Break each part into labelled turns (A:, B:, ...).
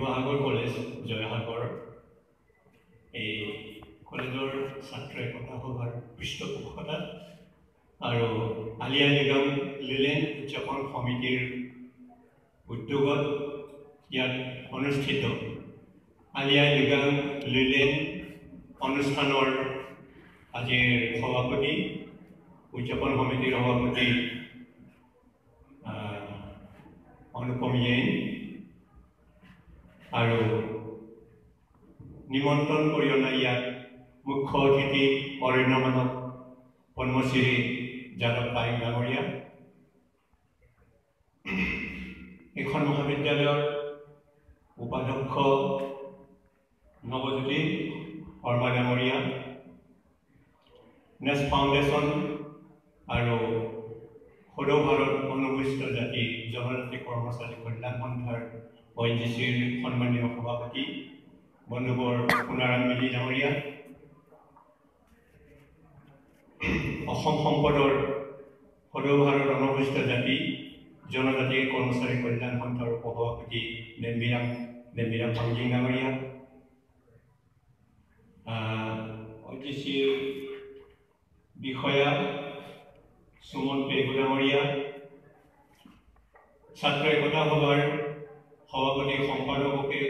A: Sivasagar college Joysagar. এই কলেজৰ ছাত্ৰ একতা সভাৰ পৃষ্ঠপোষকতাত আৰু আলিয়া নিগম লিলেন উদযাপন সমিতিৰ উদ্যোগত ইয়াত অনুষ্ঠিত। আলিয়া নিগম লিলেন অনুষ্ঠানৰ আজিৰ সভাপতি উদযাপন সমিতিৰ সভাপতি অনুপম জৈন। আৰু নিমন্ত্ৰণ কৰি অনা ইয়াত মুখ্য অতিথি অৰণ্য মানৱ পদ্মশ্ৰী যাদৱ পাইং ডাঙৰীয়া এইখন মহাবিদ্যালয়ৰ উপাধ্যক্ষ নৱজ্যোতি শৰ্মা ডাঙৰীয়া নেচ ফাউণ্ডেশ্যন আৰু সদৌ ভাৰত অনুসূচিত জাতি জনজাতি কৰ্মচাৰী কল্যাণ সন্থাৰ অ এন জি চিৰ সন্মানীয় সভাপতি বন্ধুবৰ সোণাৰাম মিলি ডাঙৰীয়া। অসম সম্পদৰ সদৌ ভাৰত অনুসূচিত জাতি জনজাতি কৰ্মচাৰী কল্যাণ সন্থাৰ সভাপতি নেম্বিৰাম নেম্বিৰাম ফাংজিং ডাঙৰীয়া। অ টি চিৰ বিষয়া সুমন পেগু ডাঙৰীয়া। ছাত্ৰ একতা সভাৰ সভাপতি সম্পাদককে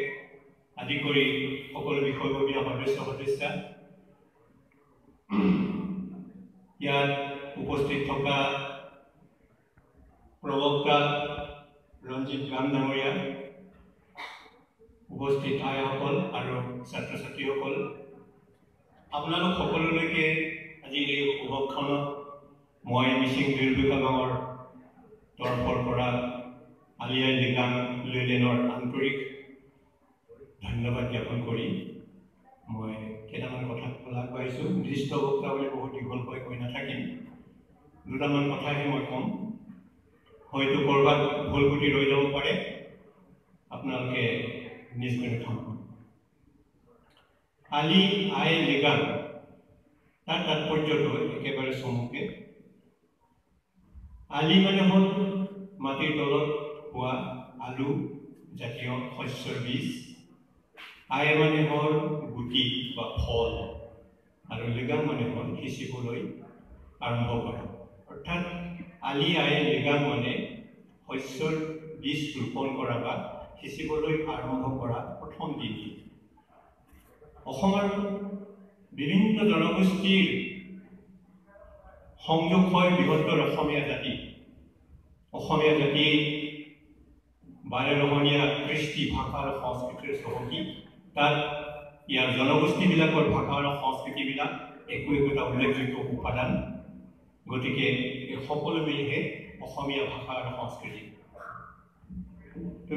A: আদি কৰি সকলো বিষয়ববীয়া সদস্য সদস্যা। ইয়াত উপস্থিত থকা প্ৰবক্তা ৰঞ্জিত ৰাম ডাঙৰীয়া উপস্থিত আইসকল আৰু ছাত্ৰ ছাত্ৰীসকল আপোনালোক সকলোলৈকে আজিৰ এই শুভক্ষণত মই মিচিং দুৰ্বিকা গাঁৱৰ আলিয়াই লিগাং লেলেনৰ আন্তৰিক ধন্যবাদ জ্ঞাপন কৰি মই কেইটামান কথা ক'বলৈ আগবাঢ়িছোঁ। নিৰ্দিষ্ট বক্তা বুলি বহুত দীঘলকৈ কৈ নাথাকিম। দুটামান কথাহে মই ক'ম। হয়তো ক'ৰবাত ভুল গুটি ৰৈ যাব পাৰে। আপোনালোকে নিজ নিৰীক্ষণ কৰক আলি আই লিগাং তাৰ তাৎপৰ্যটো একেবাৰে চমুকে। আলি মানে হ'ল মাটিৰ তলত হোৱা আলু জাতীয় শস্যৰ বীজ আই মানে হ'ল গুটি বা ফল আৰু লিগাং মানে হ'ল সিঁচিবলৈ আৰম্ভ কৰা। অৰ্থাৎ আলি লিগাং মানে শস্যৰ বীজ ৰোপণ কৰা বা সিঁচিবলৈ আৰম্ভ কৰা প্ৰথম দিনটি অসমৰ বিভিন্ন জনগোষ্ঠীৰ সংযোগ হয় বৃহত্তৰ অসমীয়া জাতি। অসমীয়া জাতি বাৰেৰহণীয়া কৃষ্টি ভাষা আৰু সংস্কৃতিৰ চহকী। তাত ইয়াৰ জনগোষ্ঠীবিলাকৰ ভাষা আৰু সংস্কৃতিবিলাক একো একোটা উল্লেখযোগ্য উপাদান। গতিকে এই সকলো মিলিহে অসমীয়া ভাষা আৰু সংস্কৃতি।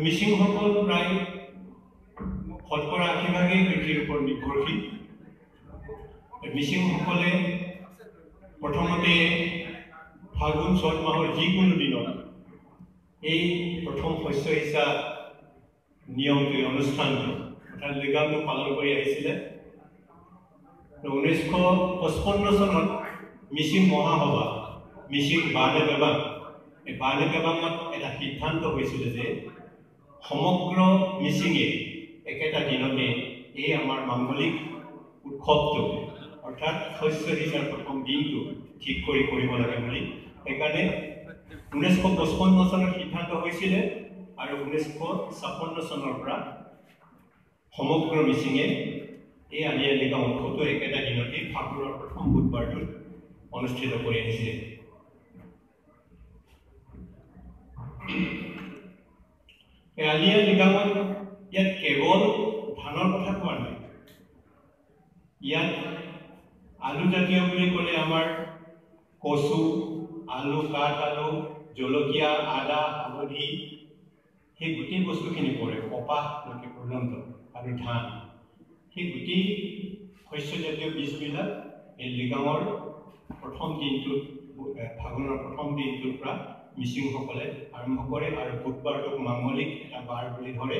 A: মিচিংসকল প্ৰায় শতকৰা আশীভাগেই কৃষিৰ ওপৰত নিৰ্ভৰশীল। মিচিংসকলে প্ৰথমতে ফাগুন চ'ত মাহৰ যিকোনো দিনত এই প্ৰথম শস্য সিঁচা নিয়মটো অনুষ্ঠানটো অৰ্থাৎ লিগামটো পালন কৰি আহিছিলে ঊনৈছশ পঁচপন্ন চনত মিচিং মহাসভা মিচিং বাৰ্নে বেবাং এই বাৰ্নে বেবাঙত এটা সিদ্ধান্ত হৈছিলে যে সমগ্ৰ মিচিঙে একেটা দিনতে এই আমাৰ মাংগলিক উৎসৱটো অৰ্থাৎ শস্য সিঁচাৰ প্ৰথম দিনটো ঠিক কৰি কৰিব লাগে বুলি সেইকাৰণে ঊনৈছশ পঁচপন্ন চনত সিদ্ধান্ত হৈছিলে আৰু ঊনৈছশ ছাপন্ন চনৰ পৰা সমগ্ৰ মিচিঙে এই আলি আই লিগাং উৎসৱটো একেটা দিনতে ফাগুনৰ প্ৰথম বুধবাৰটোত অনুষ্ঠিত কৰি আহিছে। এই আলি আই লিগাঙত ইয়াত কেৱল ধানৰ কথা কোৱা নাই ইয়াত আলু জাতীয় বুলি ক'লে আমাৰ কচু আলু কাঠ আলু জলকীয়া আদা হালধি সেই গোটেই বস্তুখিনি পৰে কপাহলৈকে পৰ্যন্ত আৰু ধান। সেই গোটেই শস্যজাতীয় বীজবিলাক এই লিগাঙৰ প্ৰথম দিনটোত ফাগুনৰ প্ৰথম দিনটোৰ পৰা মিচিংসকলে আৰম্ভ কৰে আৰু বুধবাৰটোক মাংগলিক এটা বাৰ বুলি ধৰে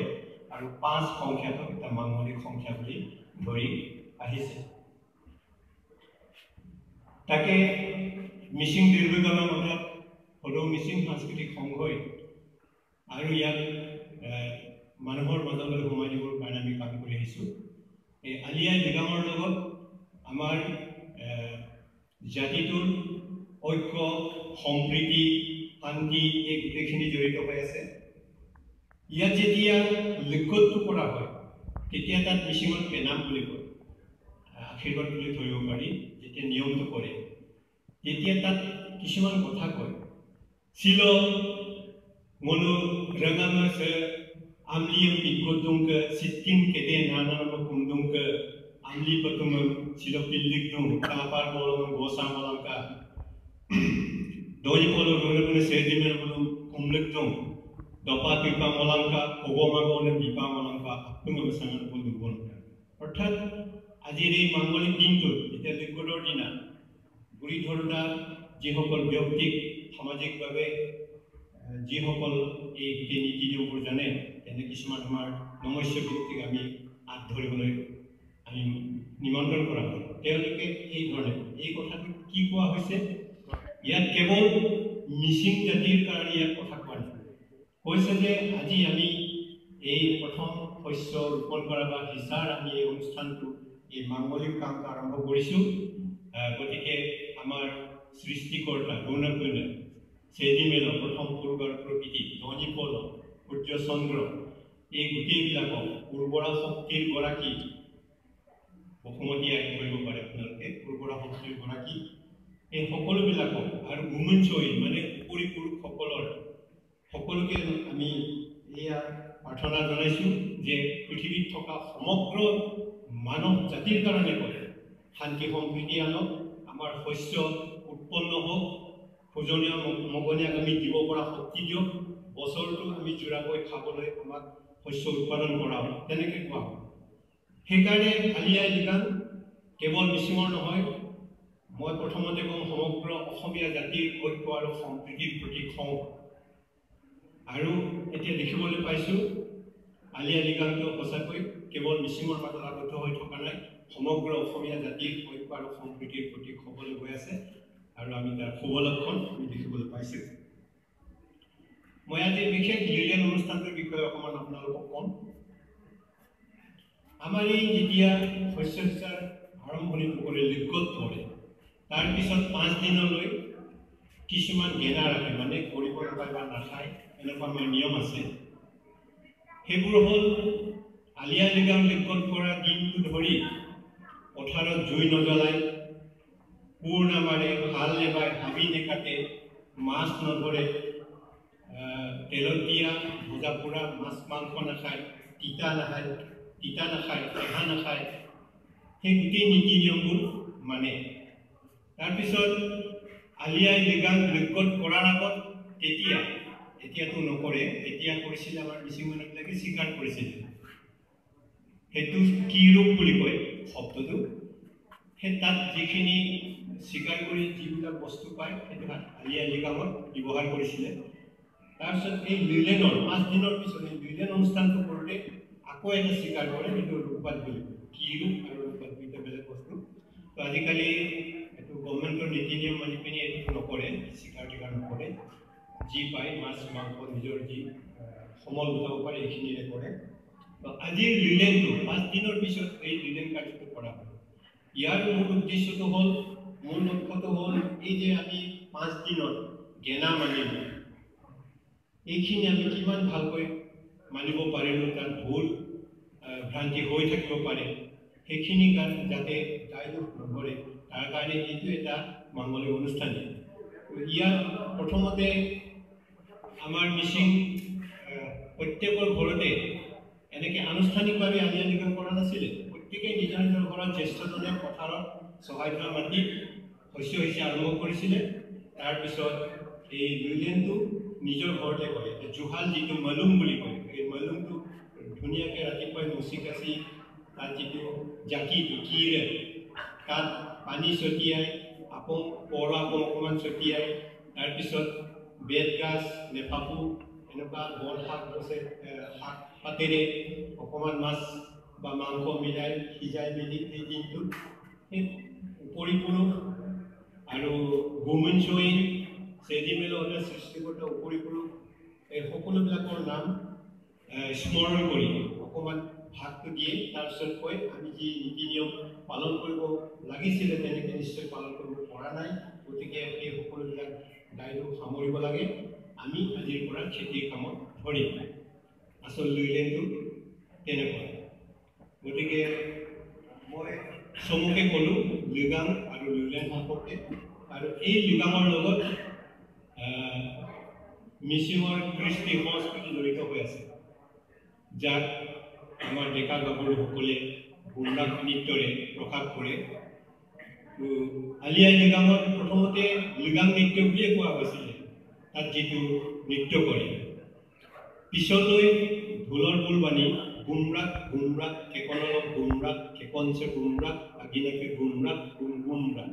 A: আৰু পাঁচ সংখ্যাটোক এটা মাংগলিক সংখ্যা বুলি ধৰি আহিছে। তাকে মিচিং দীৰ্ঘজনৰ মতত সদৌ মিচিং সাংস্কৃতিক সংঘই আৰু ইয়াত এ, মানুহৰ মাজলৈ সোমাই দিবৰ কাৰণে আমি কাম কৰি আহিছোঁ। এই আলি আই লৃগাঙৰ লগত আমাৰ জাতিটোৰ ঐক্য সম্প্ৰীতি শান্তি এই গোটেইখিনি জড়িত হৈ আছে। ইয়াত যেতিয়া লিখতটো কৰা হয় তেতিয়া তাত মিচিঙত পেনাম বুলি কয়। আশীৰ্বাদ বুলি ধৰিব পাৰি যেতিয়া নিয়মটো কৰে। তেতিয়া তাত কিছুমান কথা কয়। চিল মনো নানানম কুমদুংকে আমলি পতুম চিল পিল্লিকদুং কাপাৰ বলম গোসাং বলংকা দহি পলো ৰুনে সেদিমেৰ বলুন কুমলিকদুং দপা অৰ্থাৎ আজিৰ এই মাংগলিক দিনটোত যেতিয়া লিকুডৰ দিনা গুৰি ধৰোঁতা যিসকল ব্যক্তিক সামাজিকভাৱে যিসকল এই গোটেই নীতি নিয়মবোৰ জানে তেনে কিছুমান আমাৰ নমস্য ব্যক্তিক আমি হাত ধৰিবলৈ আমি নিমন্ত্ৰণ কৰা হ'ল তেওঁলোকে এই ধৰণে এই কথাটো কি কোৱা হৈছে? ইয়াত কেৱল মিচিং জাতিৰ কাৰণে ইয়াত কথা কোৱা নাই। কৈছে যে আজি আমি এই প্ৰথম শস্য ৰোপণ কৰা বা সিঁচাৰ আমি এই অনুষ্ঠানটো এই মাংগলিক কামটো আৰম্ভ কৰিছোঁ। গতিকে আমাৰ সৃষ্টিকৰ্তা গৌণগুণে চেদিমেল প্ৰথম পূৰ্বৰ প্ৰকৃতি ধনীপল সূৰ্য চন্দ্ৰ এই গোটেইবিলাকক উৰ্বৰা শক্তিৰ গৰাকী বসুমতী আই ধৰিব পাৰে আপোনালোকে উৰ্বৰা শক্তিৰ গৰাকী। এই সকলোবিলাকক আৰু উমেন চৈ মানে উপৰি পুৰুষসকলৰ সকলোকে আমি এয়া প্ৰাৰ্থনা জনাইছোঁ যে পৃথিৱীত থকা সমগ্ৰ মানৱ জাতিৰ কাৰণে কৰে শান্তি সম্প্ৰীতি আনক আমাৰ শস্য উৎপন্ন হওক ভোজনীয় ম- মগনীয়াক আমি দিব পৰা শক্তি দিয়ক বছৰটো আমি জোৰাকৈ খাবলৈ আমাক শস্য উৎপাদন কৰাওক তেনেকৈ কোৱা হয়। সেইকাৰণে আলি আই লৃগাং কেৱল মিচিঙৰ নহয় মই প্ৰথমতে ক'ম সমগ্ৰ অসমীয়া জাতিৰ ঐক্য আৰু সম্প্ৰীতিৰ প্ৰতীক হওঁ। আৰু এতিয়া দেখিবলৈ পাইছোঁ আলি আই লৃগাংটো সঁচাকৈ কেৱল মিচিঙৰ মাজত আবদ্ধ হৈ থকা নাই সমগ্ৰ অসমীয়া জাতিৰ ঐক্য আৰু সম্প্ৰীতিৰ প্ৰতীক হ'বলৈ গৈ আছে আৰু আমি তাৰ শুভ আমি দেখিবলৈ পাইছোঁ। মই আজি বিশেষ লিলিয়ান অনুষ্ঠানটোৰ বিষয়ে অকণমান আপোনালোকক ক'ম। আমাৰ এই যেতিয়া শস্য সিঁচাৰ আৰম্ভণিটো কৰে লিগত ধৰে তাৰপিছত পাঁচ দিনলৈ কিছুমান গেনা ৰাখে মানে কৰিব নাপায় বা নাখায় এনেকুৱা আমাৰ নিয়ম আছে। সেইবোৰ হ'ল আলিয়া লৃগাং লিগত কৰা দিনটো ধৰি পথাৰত জুই নজ্বলায় কোৰ নামাৰে হাল নেবায় হাবি নেকাটে মাছ নধৰে তেলত দিয়া ভজা পোৰা মাছ মাংস নাখায় তিতা নাখায় তিতা নাখায় টেঙা নাখায় সেই গোটেই নীতি নিয়মবোৰ মানে। তাৰপিছত আলিয়াই লৃগাং লিগত কৰাৰ আগত তেতিয়া এতিয়াতো নকৰে তেতিয়া কৰিছিলে আমাৰ মিচিং মানুহবিলাকে স্বীকাৰ কৰিছিলে। সেইটো কি ৰূপ বুলি কয় শব্দটো। সেই তাত যিখিনি স্বীকাৰ কৰি যিবিলাক বস্তু পায় সেইটো আলি আলি কামত ব্যৱহাৰ কৰিছিলে। তাৰপিছত এই লিলেনৰ পাঁচ দিনৰ পিছত এই লিলেন অনুষ্ঠানটো কৰোঁতে আকৌ এটা স্বীকাৰ কৰে সেইটো ৰূপপাত বুলি কি ৰূপ আৰু ৰূপপাত দুইটা বেলেগ বস্তু। তো আজিকালি এইটো গভৰ্ণমেণ্টৰ নীতি নিয়ম মানি পিনি এইটো নকৰে স্বীকাৰ টিকাৰ নকৰে। যি পায় মাছ মাংস নিজৰ যি সমল গোটাব পাৰে এইখিনিৰে কৰে। আজিৰ লিলেনটো পাঁচ দিনৰ পিছত এই লিলেন কাৰ্যটো কৰা হয় ইয়াৰ মূল উদ্দেশ্যটো হ'ল মূল লক্ষ্যটো হ'ল এই যে আমি পাঁচ দিনত গেনা মানিলোঁ এইখিনি আমি কিমান ভালকৈ মানিব পাৰিলোঁ তাত ভুল ভ্ৰান্তি হৈ থাকিব পাৰে সেইখিনি কাৰণে যাতে দায়দোষ নকৰে তাৰ কাৰণে এইটো এটা মাংগলিক অনুষ্ঠানেই তো ইয়াত প্ৰথমতে আমাৰ মিচিং প্ৰত্যেকৰ ঘৰতে এনেকৈ আনুষ্ঠানিকভাৱে আলি আলিখন কৰা নাছিলে? প্ৰত্যেকেই নিজৰ নিজৰ ঘৰত জ্যেষ্ঠজনে পথাৰত চহাই থোৱা মাটিত শস্য সিঁচি আৰম্ভ কৰিছিলে। তাৰপিছত এই লুইলেনটো নিজৰ ঘৰতে এই জুহাল যিটো মলুম বুলি কয় এই মলুমটো ধুনীয়াকৈ ৰাতিপুৱাই মচি কাচি তাত যিটো জাকি কিৰে তাত পানী ছটিয়াই আকৌ পৰা আকৌ অকণমান ছটিয়াই তাৰপিছত বেতগাজ নেপাপু এনেকুৱা বন শাক এ, শাক পাতেৰে অকণমান মাছ বা মাংস মিলাই সিজাই মেলি সেই দিনটোত সেই পৰিপুৰুষ আৰু গোমেন চৈ চেদিমেলৰ সৃষ্টিকৰ্তা উপৰিপুৰুষ এই সকলোবিলাকৰ নাম স্মৰণ কৰি অকণমান ভাগটো দিয়ে। তাৰপিছত কয় আমি যি নীতি নিয়ম পালন কৰিব লাগিছিলে তেনেকৈ নিশ্চয় পালন কৰিব পৰা নাই। গতিকে সেই সকলোবিলাক দায়িত্ব সামৰিব লাগে। আমি আজিৰ পৰা খেতিৰ কামত ধৰিম। আচল লুইলেণ্ডটো তেনেকুৱা গতিকে মই চমুকে ক'লোঁ লুগাং আৰু লুইলেণ্ড সম্পৰ্কে। আৰু এই লুগাঙৰ লগত মিচিঙৰ কৃষ্টি সংস্কৃতি জড়িত হৈ আছে। যাক আমাৰ ডেকা গাভৰুসকলে গুমৰাগ নৃত্যৰে প্ৰকাশ কৰে। তো আলি আই লৃগাঙত প্ৰথমতে লৃগাং নৃত্য বুলিয়ে কোৱা হৈছিলে। তাত যিটো নৃত্য কৰে। পিছলৈ ঢোলৰ বোল বানি গুমৰাগ গুমৰাগ কেকনলক গুমৰাগ কেকনছে গুমৰাগ আগিনাকে গুমৰাগ গুম গুমৰাগ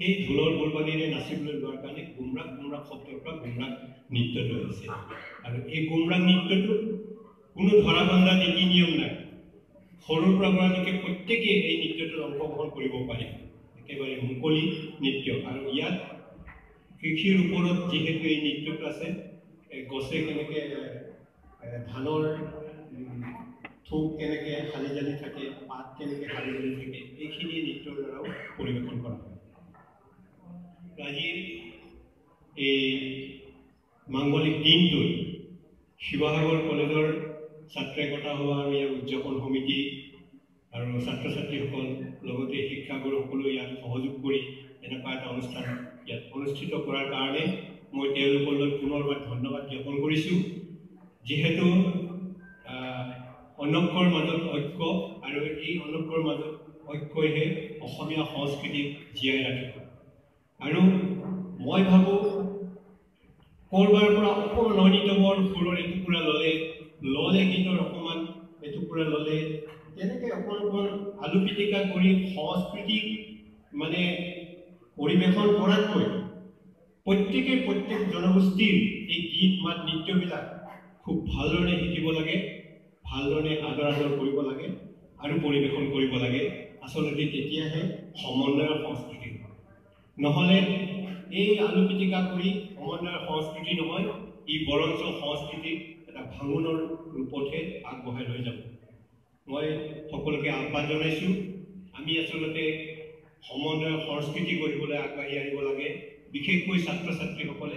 A: সেই ঢোলৰ বোলবাণীৰে নাচিবলৈ লোৱাৰ কাৰণে গুমৰাগ গুমৰাগ শব্দৰ পৰা গুমৰাগ নৃত্যটো হৈছে আৰু এই গুমৰাগ নৃত্যটো কোনো ধৰা বন্ধা নীতি নিয়ম নাই। সৰুৰ পৰা বৰালৈকে প্ৰত্যেকেই এই নৃত্যটোত অংশগ্ৰহণ কৰিব পাৰে। একেবাৰে মুকলি নৃত্য। আৰু ইয়াত কৃষিৰ ওপৰত যিহেতু এই নৃত্যটো আছে গছে কেনেকৈ ধানৰ থোক কেনেকৈ হালি জালি থাকে পাত কেনেকৈ হালি জালি থাকে এইখিনি নৃত্যৰ দ্বাৰাও পৰিৱেশন কৰা হয়। আজিৰ এই মাংগলিক দিনটোত শিৱসাগৰ কলেজৰ ছাত্ৰ একতা সভা আৰু ইয়াৰ উদযাপন সমিতি আৰু ছাত্ৰ ছাত্ৰীসকল লগতে শিক্ষাগুৰুসকলেও ইয়াত সহযোগ কৰি এনেকুৱা এটা অনুষ্ঠান ইয়াত অনুষ্ঠিত কৰাৰ কাৰণে মই তেওঁলোকলৈ পুনৰবাৰ ধন্যবাদ জ্ঞাপন কৰিছোঁ। যিহেতু অনৈক্যৰ মাজত ঐক্য আৰু এই অনৈক্যৰ মাজত ঐক্যইহে অসমীয়া সংস্কৃতিক জীয়াই ৰাখিব। আৰু মই ভাবোঁ ক'ৰবাৰ পৰা অকণমান অনিতমৰ সুৰৰ এটুকুৰা ল'লে ল'লে গীতৰ অকণমান এটুকুৰা ল'লে তেনেকৈ অকণ অকণ আলু পিটিকা কৰি সংস্কৃতিক মানে পৰিৱেশন কৰাতকৈ প্ৰত্যেকে প্ৰত্যেক জনগোষ্ঠীৰ এই গীত মাত নৃত্যবিলাক খুব ভালদৰে শিকিব লাগে ভালদৰে আদৰ আদৰ কৰিব লাগে আৰু পৰিৱেশন কৰিব লাগে। আচলতে তেতিয়াহে সমন্বয়ৰ সংস্কৃতি নহ'লে এই আলু পিটিকা কৰি সমন্বয়ৰ সংস্কৃতি নহয় ই বৰঞ্চ সংস্কৃতিক এটা ভাঙোনৰ ৰূপতহে আগবঢ়াই লৈ যাব। মই সকলোকে আহ্বান জনাইছোঁ আমি আচলতে সমন্বয়ৰ সংস্কৃতি গঢ়িবলৈ আগবাঢ়ি আহিব লাগে। বিশেষকৈ ছাত্ৰ ছাত্ৰীসকলে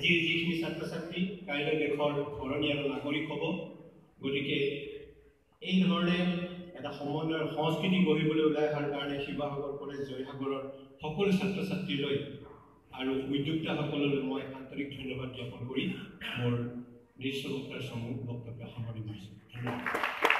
A: আজিৰ যিখিনি ছাত্ৰ ছাত্ৰী কাইলৈ দেশৰ ধৰণী আৰু নাগৰিক হ'ব। গতিকে এই ধৰণে এটা সমন্বয়ৰ সংস্কৃতি গঢ়িবলৈ ওলাই অহাৰ কাৰণে শিৱসাগৰ কলেজ জয়সাগৰৰ সকলো ছাত্ৰ ছাত্ৰীলৈ আৰু উদ্যোক্তাসকললৈ মই আন্তৰিক ধন্যবাদ জ্ঞাপন কৰি মোৰ নিজ চমুকাৰ চমু বক্তব্য সামৰি মাৰিছোঁ। ধন্যবাদ।